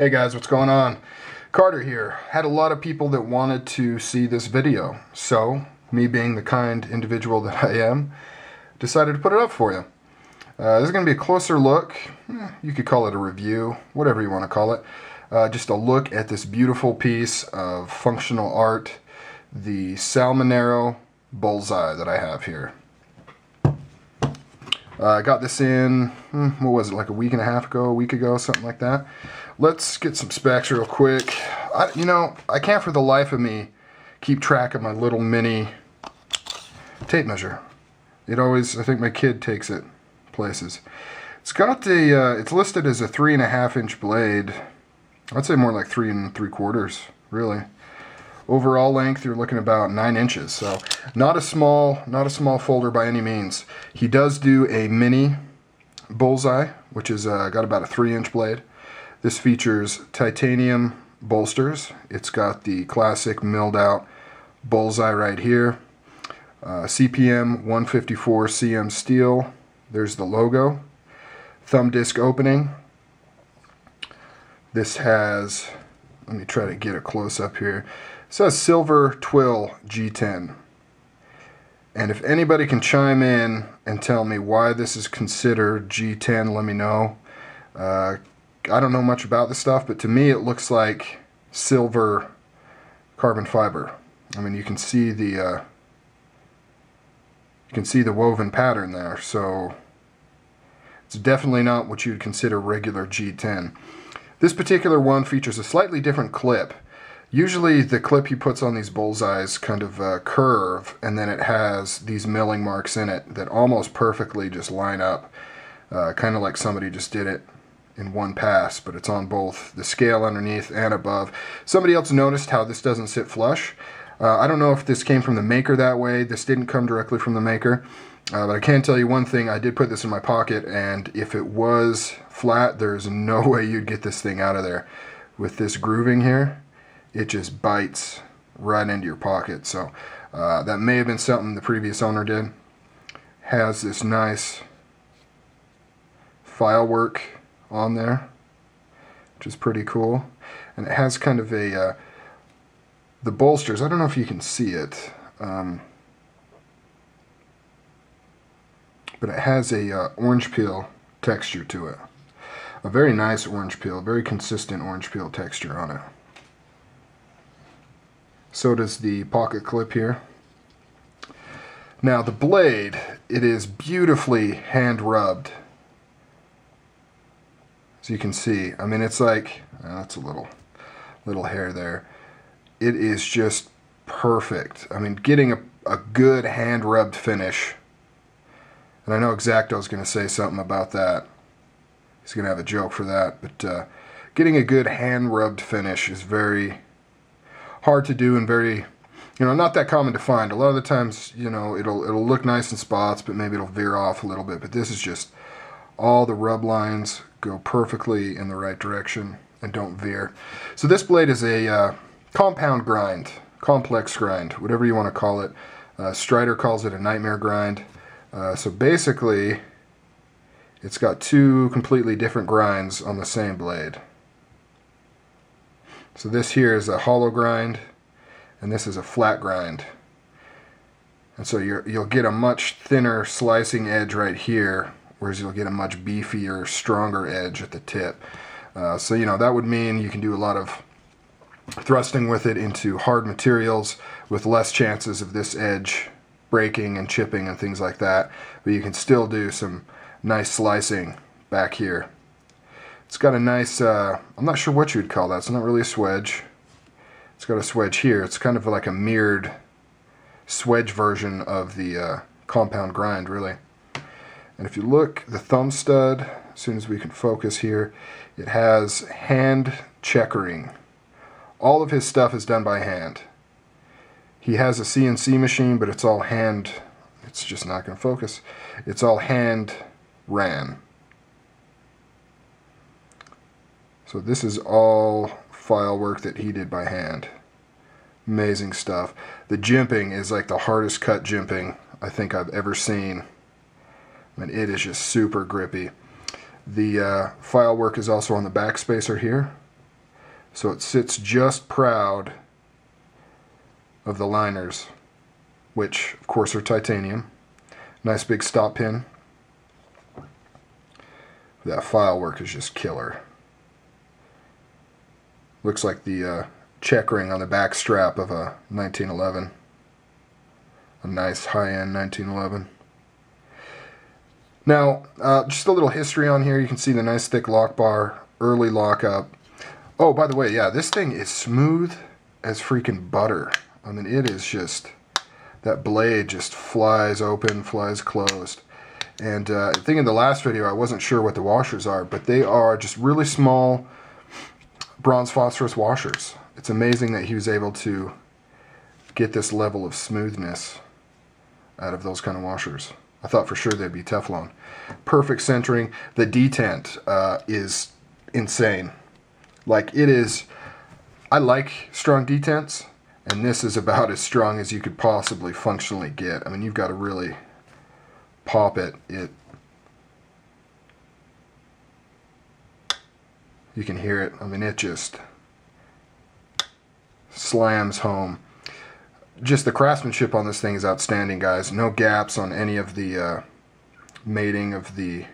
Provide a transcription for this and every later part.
Hey guys, what's going on? Carter here. Had a lot of people that wanted to see this video, so me being the kind individual that I am, decided to put it up for you. Uh, this is going to be a closer look, eh, you could call it a review, whatever you want to call it. Uh, just a look at this beautiful piece of functional art, the Sal Manaro Bullseye that I have here. Uh, I got this in, hmm, what was it, like a week and a half ago, a week ago, something like that. Let's get some specs real quick. I, you know, I can't for the life of me keep track of my little mini tape measure. It always, I think my kid takes it places. It's got the, uh, it's listed as a three and a half inch blade. I'd say more like three and three quarters, really. Overall length, you're looking about nine inches. So not a small, not a small folder by any means. He does do a mini bullseye, which is uh, got about a three inch blade. This features titanium bolsters. It's got the classic milled out bullseye right here. Uh, CPM 154 CM steel. There's the logo. Thumb disc opening. This has, let me try to get a close up here. Says silver twill G10. And if anybody can chime in and tell me why this is considered G10, let me know. Uh, I don't know much about this stuff, but to me it looks like silver carbon fiber. I mean, you can see the uh, you can see the woven pattern there, so it's definitely not what you'd consider regular G10. This particular one features a slightly different clip. Usually the clip he puts on these bullseyes kind of uh, curve, and then it has these milling marks in it that almost perfectly just line up, uh, kind of like somebody just did it in one pass, but it's on both the scale underneath and above. Somebody else noticed how this doesn't sit flush. Uh, I don't know if this came from the maker that way. This didn't come directly from the maker. Uh, but I can tell you one thing, I did put this in my pocket, and if it was flat, there's no way you'd get this thing out of there. With this grooving here, it just bites right into your pocket. So uh, that may have been something the previous owner did. Has this nice file work on there, which is pretty cool. And it has kind of a, uh, the bolsters, I don't know if you can see it, um, but it has a uh, orange peel texture to it. A very nice orange peel, very consistent orange peel texture on it. So does the pocket clip here. Now the blade, it is beautifully hand rubbed As you can see, I mean, it's like, oh, that's a little, little hair there. It is just perfect. I mean, getting a, a good hand rubbed finish. And I know Exacto's going to say something about that. He's going to have a joke for that. But uh, getting a good hand rubbed finish is very hard to do and very, you know, not that common to find. A lot of the times, you know, it'll it'll look nice in spots, but maybe it'll veer off a little bit. But this is just all the rub lines go perfectly in the right direction and don't veer. So this blade is a uh, compound grind, complex grind, whatever you want to call it. Uh, Strider calls it a nightmare grind. Uh, so basically, it's got two completely different grinds on the same blade. So this here is a hollow grind, and this is a flat grind. And so you will get a much thinner slicing edge right here whereas you'll get a much beefier, stronger edge at the tip. Uh, so, you know, that would mean you can do a lot of thrusting with it into hard materials with less chances of this edge breaking and chipping and things like that. But you can still do some nice slicing back here. It's got a nice, uh, I'm not sure what you'd call that. It's not really a swedge. It's got a swedge here. It's kind of like a mirrored swedge version of the uh, compound grind, really. And if you look, the thumb stud, as soon as we can focus here, it has hand checkering. All of his stuff is done by hand. He has a CNC machine, but it's all hand, it's just not going to focus. It's all hand ran. So this is all file work that he did by hand. Amazing stuff. The jimping is like the hardest cut jimping I think I've ever seen and it is just super grippy. The uh, file work is also on the backspacer here. So it sits just proud of the liners, which of course are titanium. Nice big stop pin. That file work is just killer. Looks like the uh, checkering on the back strap of a 1911. A nice high-end 1911. Now, uh, just a little history on here. You can see the nice thick lock bar, early lockup. Oh, by the way, yeah, this thing is smooth as freaking butter. I mean, it is just, that blade just flies open, flies closed. And uh, I think in the last video, I wasn't sure what the washers are, but they are just really small bronze phosphorus washers. It's amazing that he was able to get this level of smoothness out of those kind of washers. I thought for sure they'd be Teflon. Perfect centering. The detent uh, is insane. Like it is, I like strong detents, and this is about as strong as you could possibly functionally get. I mean, you've got to really pop it. It you can hear it. I mean, it just slams home just the craftsmanship on this thing is outstanding, guys. No gaps on any of the uh, mating of the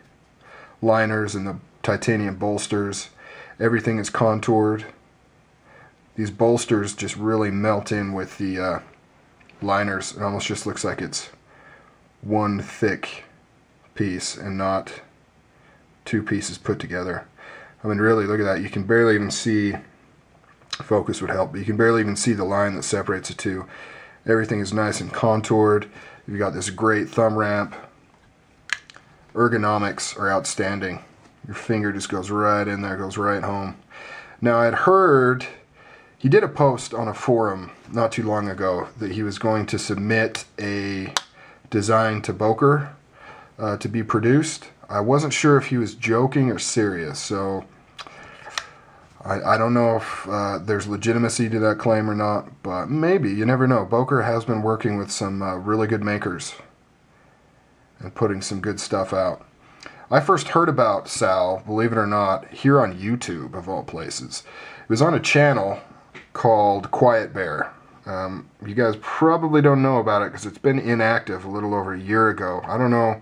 liners and the titanium bolsters. Everything is contoured. These bolsters just really melt in with the uh, liners. It almost just looks like it's one thick piece and not two pieces put together. I mean, really, look at that. You can barely even see, focus would help, but you can barely even see the line that separates the two. Everything is nice and contoured. You've got this great thumb ramp. Ergonomics are outstanding. Your finger just goes right in there, goes right home. Now I'd heard, he did a post on a forum not too long ago that he was going to submit a design to Boker uh, to be produced. I wasn't sure if he was joking or serious, so I, I don't know if uh, there's legitimacy to that claim or not, but maybe. You never know. Boker has been working with some uh, really good makers and putting some good stuff out. I first heard about Sal, believe it or not, here on YouTube, of all places. It was on a channel called Quiet Bear. Um, you guys probably don't know about it because it's been inactive a little over a year ago. I don't know.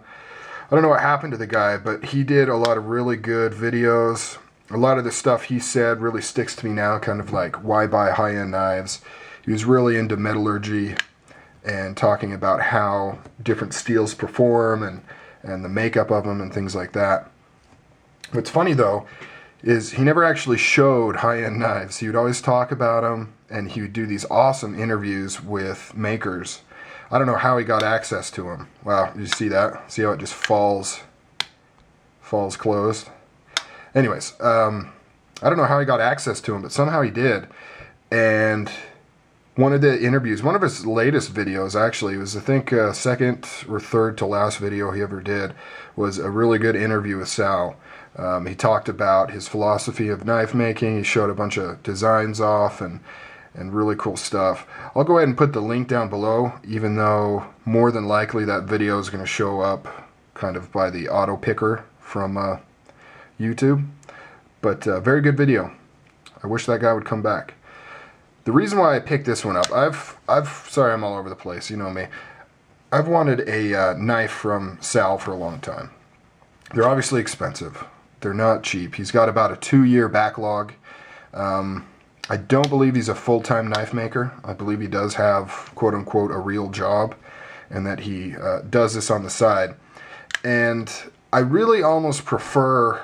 I don't know what happened to the guy, but he did a lot of really good videos a lot of the stuff he said really sticks to me now, kind of like why buy high-end knives. He was really into metallurgy and talking about how different steels perform and, and the makeup of them and things like that. What's funny though is he never actually showed high-end knives. He would always talk about them and he would do these awesome interviews with makers. I don't know how he got access to them. Wow, you see that? See how it just falls falls closed? Anyways, um, I don't know how he got access to him, but somehow he did. And one of the interviews, one of his latest videos actually, was I think uh, second or third to last video he ever did, was a really good interview with Sal. Um, he talked about his philosophy of knife making. He showed a bunch of designs off and and really cool stuff. I'll go ahead and put the link down below, even though more than likely that video is going to show up kind of by the auto picker from uh, YouTube. But uh, very good video. I wish that guy would come back. The reason why I picked this one up, I've, I've, sorry I'm all over the place, you know me. I've wanted a uh, knife from Sal for a long time. They're obviously expensive. They're not cheap. He's got about a two-year backlog. Um, I don't believe he's a full-time knife maker. I believe he does have, quote-unquote, a real job, and that he uh, does this on the side. And I really almost prefer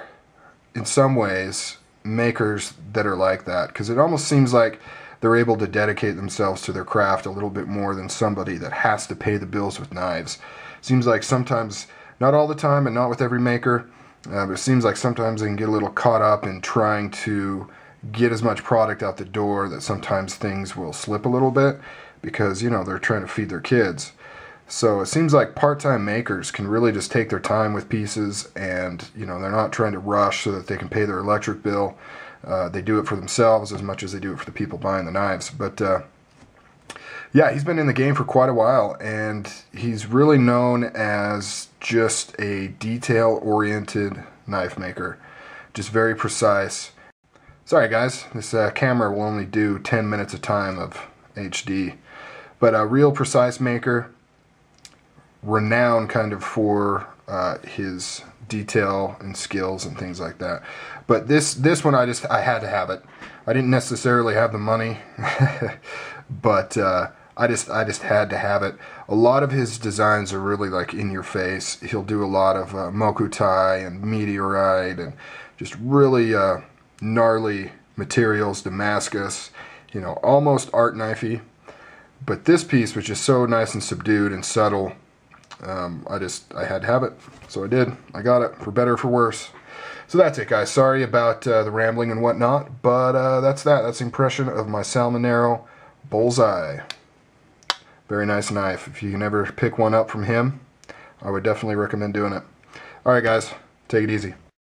in some ways makers that are like that because it almost seems like they're able to dedicate themselves to their craft a little bit more than somebody that has to pay the bills with knives. Seems like sometimes, not all the time and not with every maker, uh, but it seems like sometimes they can get a little caught up in trying to get as much product out the door that sometimes things will slip a little bit because, you know, they're trying to feed their kids. So it seems like part-time makers can really just take their time with pieces and, you know, they're not trying to rush so that they can pay their electric bill. Uh, they do it for themselves as much as they do it for the people buying the knives. But, uh, yeah, he's been in the game for quite a while and he's really known as just a detail-oriented knife maker. Just very precise. Sorry guys, this uh, camera will only do 10 minutes of time of HD. But a real precise maker, renowned kind of for uh, his detail and skills and things like that. But this this one I just I had to have it. I didn't necessarily have the money, but uh, I just I just had to have it. A lot of his designs are really like in your face. He'll do a lot of uh, mokuti and meteorite and just really uh, gnarly materials, Damascus, you know, almost art knifey. But this piece was just so nice and subdued and subtle. Um, I just I had to have it, so I did. I got it for better or for worse. So that's it, guys. Sorry about uh, the rambling and whatnot, but uh, that's that. That's the impression of my Sal Manaro Bullseye. Very nice knife. If you can ever pick one up from him, I would definitely recommend doing it. Alright guys, take it easy.